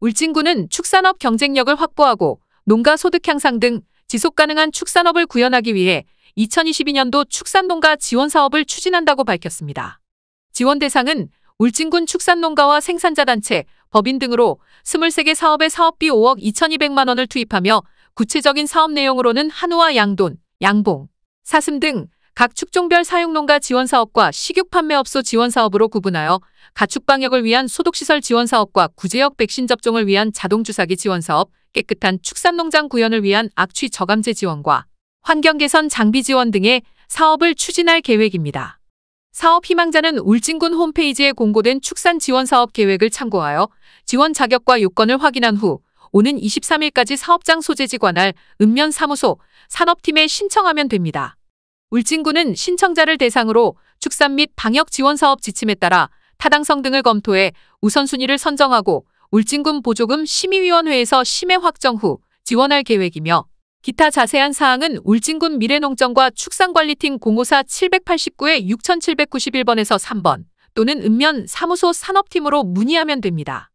울진군은 축산업 경쟁력을 확보하고 농가 소득 향상 등 지속 가능한 축산업을 구현하기 위해 2022년도 축산농가 지원 사업을 추진한다고 밝혔습니다. 지원 대상은 울진군 축산농가와 생산자 단체, 법인 등으로 23개 사업에 사업비 5억 2,200만 원을 투입하며 구체적인 사업 내용으로는 한우와 양돈, 양봉, 사슴 등 각 축종별 사육농가 지원 사업과 식육 판매업소 지원 사업으로 구분하여 가축 방역을 위한 소독시설 지원 사업과 구제역 백신 접종을 위한 자동주사기 지원 사업, 깨끗한 축산농장 구현을 위한 악취 저감제 지원과 환경 개선 장비 지원 등의 사업을 추진할 계획입니다. 사업 희망자는 울진군 홈페이지에 공고된 축산 지원 사업 계획을 참고하여 지원 자격과 요건을 확인한 후 오는 23일까지 사업장 소재지 관할 읍면 사무소 산업팀에 신청하면 됩니다. 울진군은 신청자를 대상으로 축산 및 방역 지원 사업 지침에 따라 타당성 등을 검토해 우선순위를 선정하고 울진군 보조금 심의위원회에서 심의 확정 후 지원할 계획이며 기타 자세한 사항은 울진군 미래농정과 축산관리팀 054-789-6791번에서 3번 또는 읍면 사무소 산업팀으로 문의하면 됩니다.